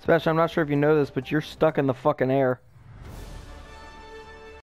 Sebastian, I'm not sure if you know this, but you're stuck in the fucking air.